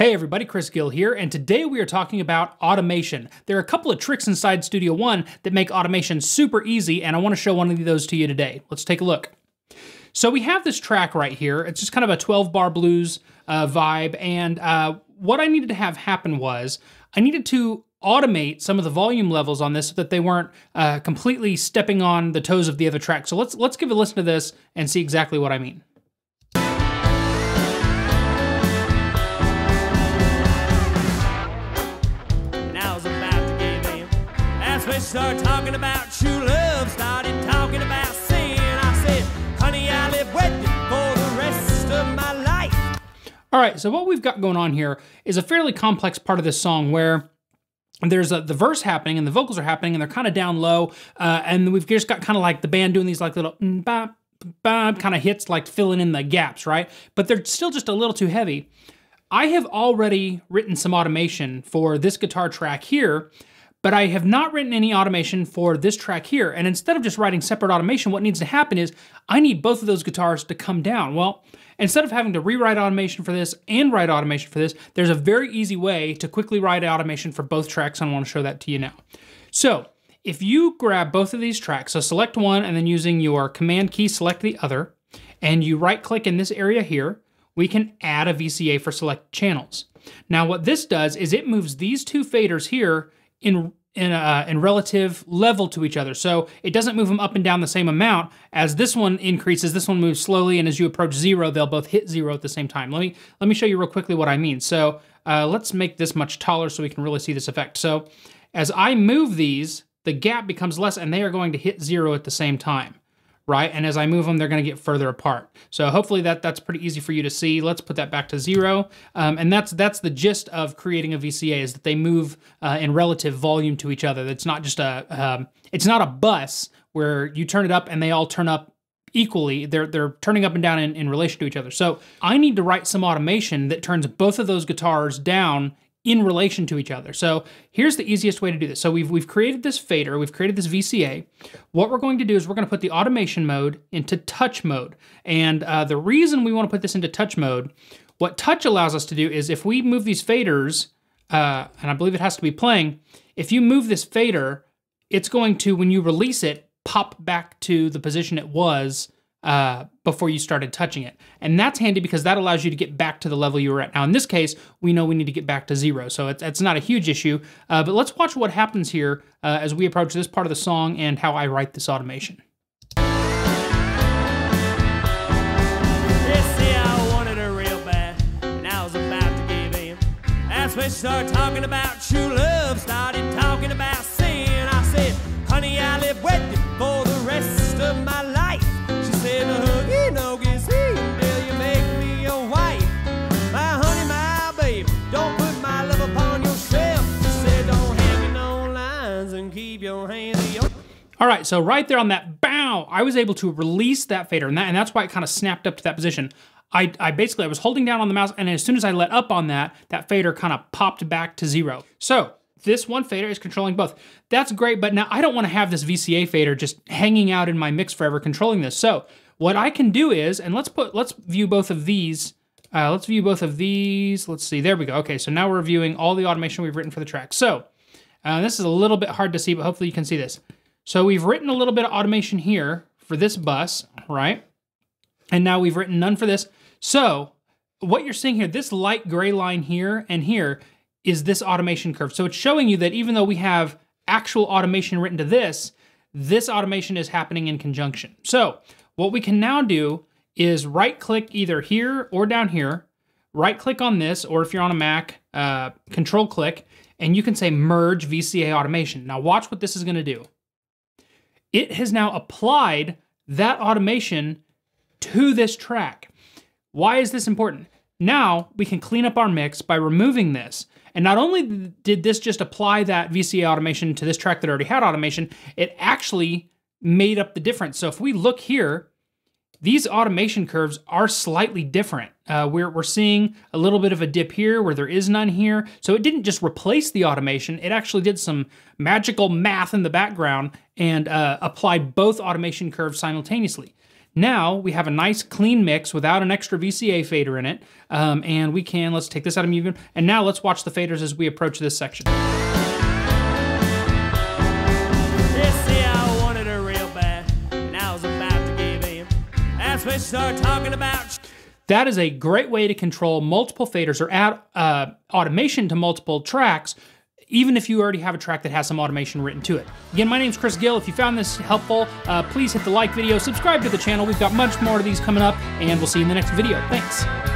Hey everybody, Chris Gill here, and today we are talking about automation. There are a couple of tricks inside Studio One that make automation super easy, and I want to show one of those to you today. Let's take a look. So we have this track right here. It's just kind of a 12 bar blues uh, vibe, and uh, what I needed to have happen was I needed to automate some of the volume levels on this so that they weren't uh, completely stepping on the toes of the other track. So let's let's give a listen to this and see exactly what I mean. Start talking about true love, started talking about sin. I said, honey, I live with you for the rest of my life. All right, so what we've got going on here is a fairly complex part of this song where there's a, the verse happening and the vocals are happening and they're kind of down low, uh, and we've just got kind of like the band doing these like little mm, bop, bop kind of hits, like filling in the gaps, right? But they're still just a little too heavy. I have already written some automation for this guitar track here but I have not written any automation for this track here. And instead of just writing separate automation, what needs to happen is I need both of those guitars to come down. Well, instead of having to rewrite automation for this and write automation for this, there's a very easy way to quickly write automation for both tracks, and I want to show that to you now. So if you grab both of these tracks, so select one and then using your command key, select the other, and you right click in this area here, we can add a VCA for select channels. Now what this does is it moves these two faders here in in, uh, in relative level to each other. So it doesn't move them up and down the same amount as this one increases. This one moves slowly, and as you approach zero, they'll both hit zero at the same time. Let me let me show you real quickly what I mean. So uh, let's make this much taller so we can really see this effect. So as I move these, the gap becomes less, and they are going to hit zero at the same time right? And as I move them, they're gonna get further apart. So hopefully that that's pretty easy for you to see. Let's put that back to zero. Um, and that's that's the gist of creating a VCA is that they move uh, in relative volume to each other. It's not just a, um, it's not a bus where you turn it up and they all turn up equally. They're they're turning up and down in, in relation to each other. So I need to write some automation that turns both of those guitars down in relation to each other. So here's the easiest way to do this. So we've, we've created this fader, we've created this VCA. What we're going to do is we're going to put the automation mode into touch mode. And uh, the reason we want to put this into touch mode, what touch allows us to do is if we move these faders, uh, and I believe it has to be playing, if you move this fader, it's going to, when you release it, pop back to the position it was uh, before you started touching it. And that's handy because that allows you to get back to the level you were at. Now, in this case, we know we need to get back to zero, so it's, it's not a huge issue. Uh, but let's watch what happens here uh, as we approach this part of the song and how I write this automation. Talking about true love, started talking about All right, so right there on that bow, I was able to release that fader, and, that, and that's why it kind of snapped up to that position. I, I basically, I was holding down on the mouse, and as soon as I let up on that, that fader kind of popped back to zero. So this one fader is controlling both. That's great, but now I don't want to have this VCA fader just hanging out in my mix forever controlling this. So what I can do is, and let's put, let's view both of these. Uh, let's view both of these. Let's see, there we go. Okay, so now we're viewing all the automation we've written for the track. So uh, this is a little bit hard to see, but hopefully you can see this. So we've written a little bit of automation here for this bus, right? And now we've written none for this. So what you're seeing here, this light gray line here and here is this automation curve. So it's showing you that even though we have actual automation written to this, this automation is happening in conjunction. So what we can now do is right click either here or down here, right click on this, or if you're on a Mac, uh, control click, and you can say merge VCA automation. Now watch what this is gonna do it has now applied that automation to this track. Why is this important? Now we can clean up our mix by removing this. And not only did this just apply that VCA automation to this track that already had automation, it actually made up the difference. So if we look here, these automation curves are slightly different. Uh, we're, we're seeing a little bit of a dip here where there is none here. So it didn't just replace the automation, it actually did some magical math in the background and uh, applied both automation curves simultaneously. Now we have a nice clean mix without an extra VCA fader in it. Um, and we can, let's take this out of mute. And now let's watch the faders as we approach this section. We start talking about that is a great way to control multiple faders or add uh, automation to multiple tracks, even if you already have a track that has some automation written to it. Again, my name is Chris Gill. If you found this helpful, uh, please hit the like video, subscribe to the channel. We've got much more of these coming up, and we'll see you in the next video. Thanks.